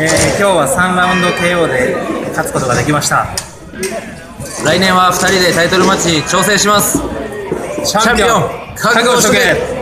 えー、今日は3ラウンド KO で勝つことができました。来年は2人でタイトルマッチに挑戦します。チャンピオン覚悟しとけ。